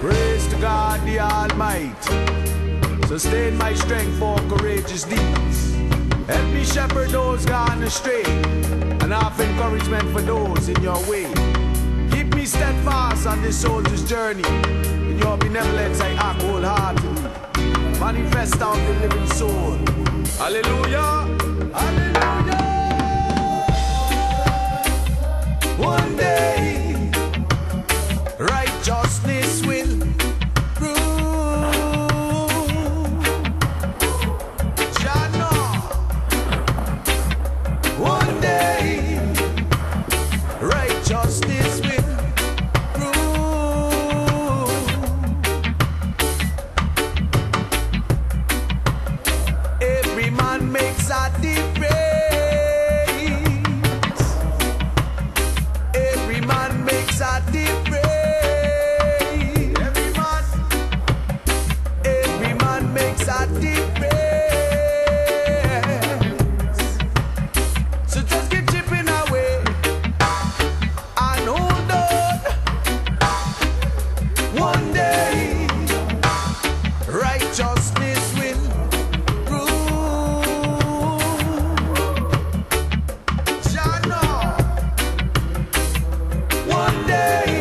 Praise to God the Almighty. Sustain my strength for courageous deeds. Help me shepherd those gone astray. And offer encouragement for those in your way. Keep me steadfast on this soldier's journey. In your benevolence I act wholeheartedly. Manifest out the living soul. Hallelujah. Hallelujah. One day,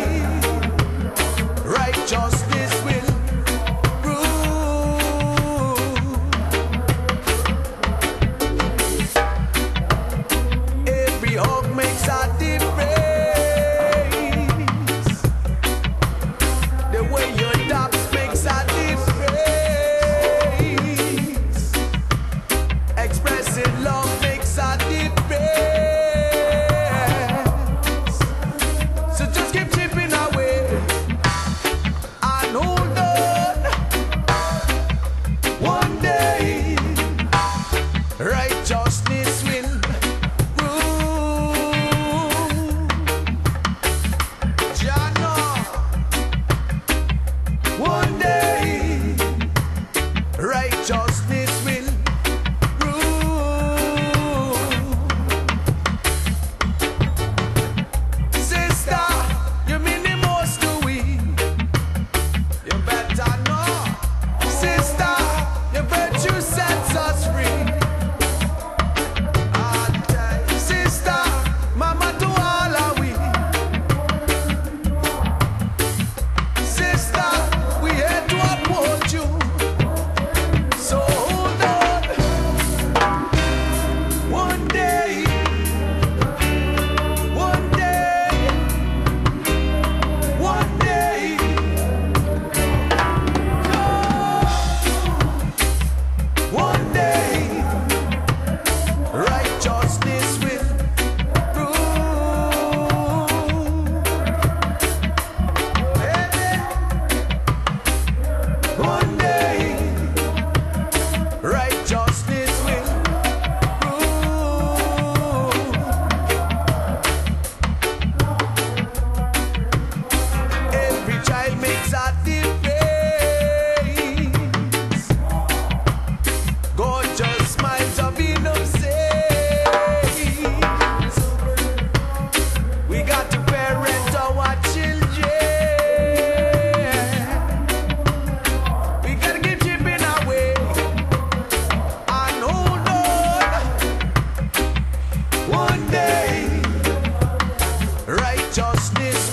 justice.